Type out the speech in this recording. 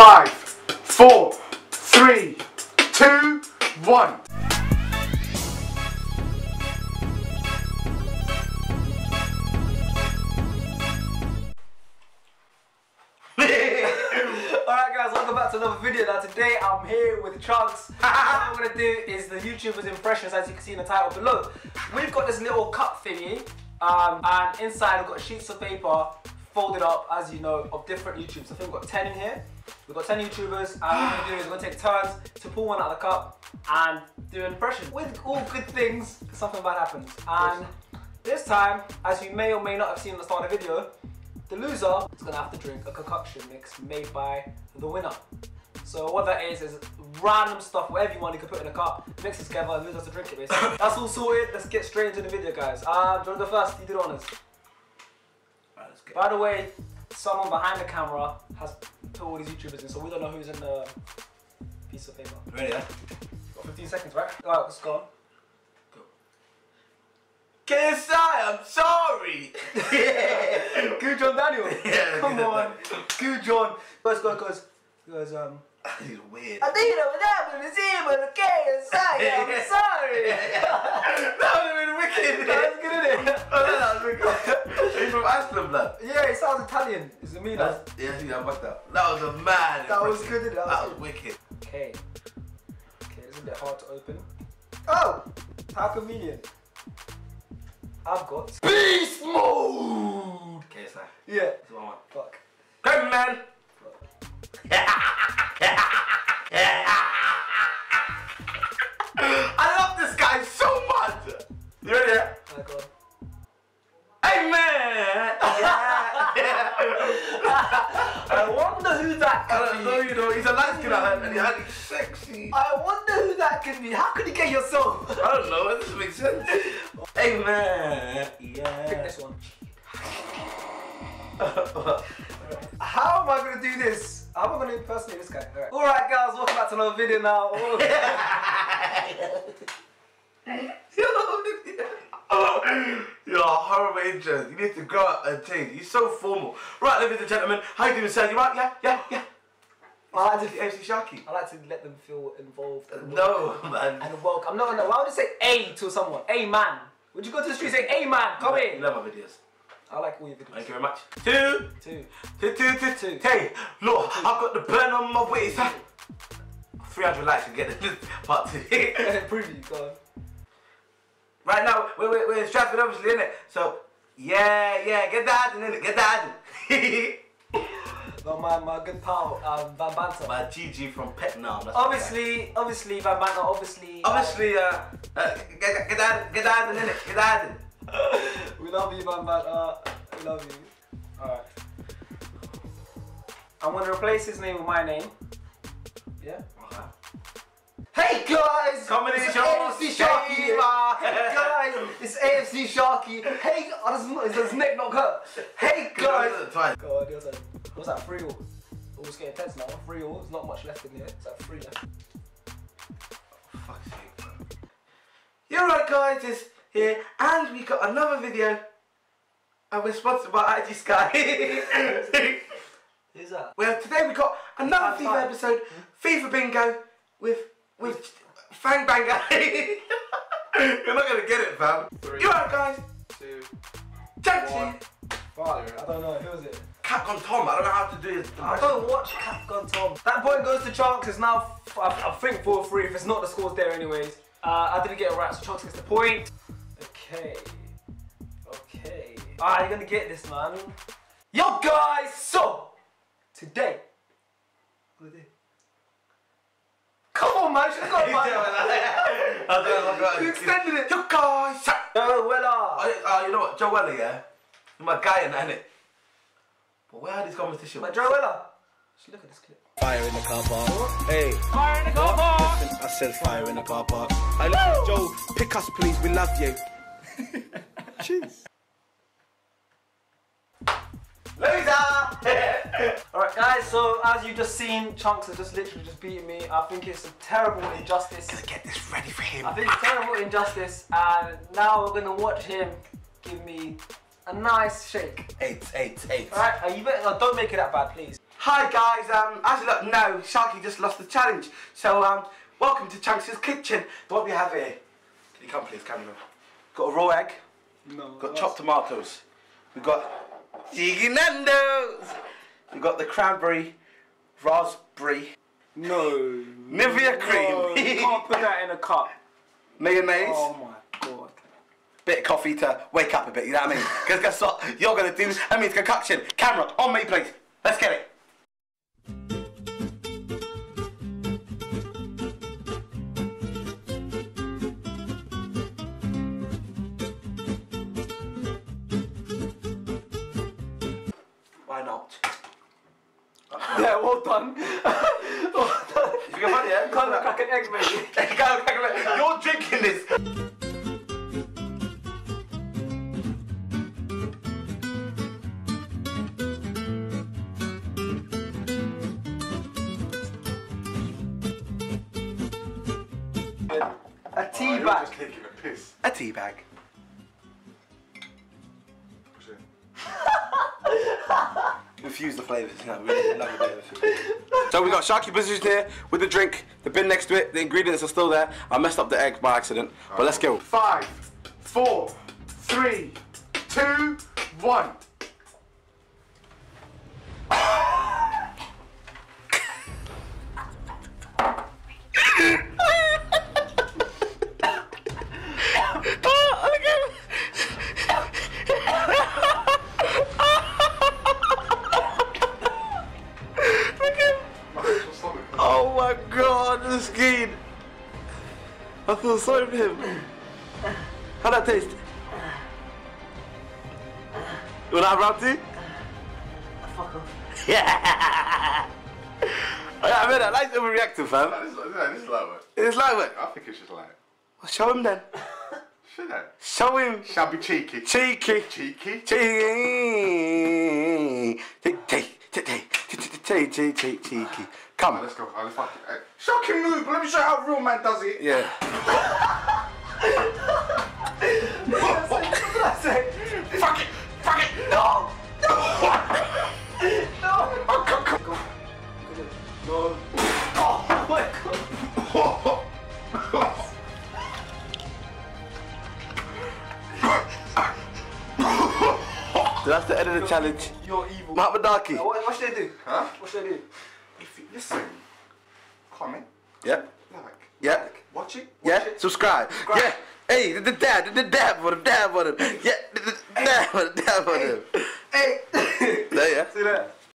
five, four, three, two, one. Alright guys, welcome back to another video. Now today I'm here with Chunkz. what I'm gonna do is the YouTuber's impressions as you can see in the title below. We've got this little cup thingy um, and inside we've got sheets of paper folded up as you know of different YouTubers. I think we've got 10 in here. We've got 10 YouTubers and what we're gonna do is we're gonna take turns to pull one out of the cup and do an impression. With all good things, something bad happens. And this time, as you may or may not have seen at the start of the video, the loser is gonna have to drink a concoction mix made by the winner. So what that is is random stuff, whatever you want, you can put in a cup, mix it together, and loser has to drink it basically. That's all sorted. Let's get straight into the video, guys. Uh, do you want to go first? You do the honors. Let's By the way, someone behind the camera has put all these YouTubers in, so we don't know who's in the piece of paper. Ready, yeah? Got 15 seconds, right? Alright, let's go. Kiss I, I'm sorry. Gudjon Daniel. Yeah, Come on. Good John. Goes, goes, goes. Goes, um. He's weird. I think what happened is him, but okay, sorry, I'm sorry. that would have been wicked. That was good, isn't it? Oh, no, that was wicked. He's from Iceland, blood. Yeah, he sounds Italian. It's a me now. That's, yeah, see, I fucked up. That was a man. That was good, isn't it? That was wicked. Okay. Okay, it's a bit hard to open. Oh! How convenient. I've got. Beast mode. KSI. Yeah. That's what I want. Fuck. Great man. Wonder I don't know, you know, he's a light skin and he had it sexy. I wonder who that could be. How could he get yourself? I don't know, it doesn't make sense. Hey man! Yeah. Pick this one. How am I gonna do this? How am I gonna impersonate this guy? Alright, Alright, guys, welcome back to another video now. You're a horrible intro. You need to grow up and change. You're so formal. Right, ladies and gentlemen, how you doing, sir? You right? Yeah, yeah, yeah. I I like, to, MC Sharky. I like to let them feel involved. And No, man. And welcome. I'm not gonna. Why would you say A to someone? A man. Would you go to the street and say, "Hey man, come You in"? love my videos. I like all your videos. Thank you very much. Two, Two. two, two, two, two. Hey, look, I've got the burn on my waist. 300 likes to get this part two. Preview. Go on. Right now, we're, we're, we're in Stratford, obviously, innit? So, yeah, yeah, get that in it, get that in. No, my my good pal, um, Van Banter. my GG from Petnam. that's Obviously, obviously, Van Banter. Obviously. guy. Obviously, uh, uh get, get, get that, get that in it, get that in. we love you, Van Banter. We love you. All right. I'm gonna replace his name with my name. Yeah. Hey guys! Comedy it's show, AFC Sharky! Hey guys! It's AFC Sharky! Hey, oh, not- does his neck not hurt? Hey guys! God, what's that? What's that? Three all. Oh, it's getting tense now. Three all. There's not much left in here. It's like three left. Fuck's sake, bro. You're right, guys. It's here, and we got another video. And we're sponsored by IG Sky. Who's that? well, today we got another FIFA episode, hmm? FIFA Bingo, with with Fang Banger. You're not gonna get it, fam. Three. You're right, guys. Two, one. you. I don't know. Who is it? Capgun Tom. I don't know how to do this. I don't watch Capgun Tom. That point goes to Chunkz. It's now, f- I, I think, 4 3. If it's not, the score's there anyways. Uh, I didn't get it right, so Chunkz gets the point. Okay. Okay. Ah, you're gonna get this, man. Yo, guys! So, today. What do I do? Come on, man. Should've got I don't know, I got You extended it. You guys. Yo, Weller. Oh, uh, you know what, Joe Weller, yeah? He's my guy in that, innit? But where are these competitions? My Joe Weller. Should look at this clip. Fire in the car park. Hey. Fire in the car park. I said fire in the car park. I listen, Joe, pick us please, we love you. Jeez. Loser! Alright guys, so as you just seen, Chunkz has just literally just beaten me. I think it's a terrible injustice. Get this ready for him. I think it's terrible injustice and now we're gonna watch him give me a nice shake. Eight, eight, eight. Alright, uh, you better, uh, don't make it that bad please. Hi guys, um, as you look know, Sharky just lost the challenge. So um, welcome to Chunkz' kitchen. What we have here? Can you come please, camera? Got a raw egg. No. Got chopped tomatoes. We got Jiggy Nando's. We got the cranberry, raspberry, No. Nivea cream, No, you can't put that in a cup. mayonnaise. Oh my god. bit of coffee to wake up a bit, you know what I mean? Because guess what? You're going to do, that means concoction. Camera, on me please. Let's get it. Why not? Yeah, well done. well done. You get money, yeah? Can't look like an egg, maybe. You're drinking this. A tea oh, bag. taking a piss. A tea bag. Infuse the flavours, no, really love a bit of it. So we got Sharky position here with the drink, the bin next to it, the ingredients are still there. I messed up the egg by accident, but let's go. Five, four, three, two, one. I feel sorry for him. How'd that taste? You wanna have round two? Fuck off. Yeah! I mean, I like overreacting, fam. This, yeah, this is light work. It's like what? I think it's just light. Well, show him then. Should I? Show him. Shall be cheeky. Cheeky. Cheeky. Cheeky. Cheeky. Cheeky. Cheeky. Come. let's go. Alright, let's. Hey, Shocking move, but let me show you how a real man does it. Yeah. Fuck it! Fuck it! No! Challenge. You're evil. Muhammad Daki. Now, What, what should they do? Huh? What should they do? If you listen, comment, Yep. like, Yeah. watch it. Yeah. Subscribe. Yeah. Hey, the dab, the dab on him, dab on him. Yeah, the dab on him, dab on him. Hey! There, yeah. See that?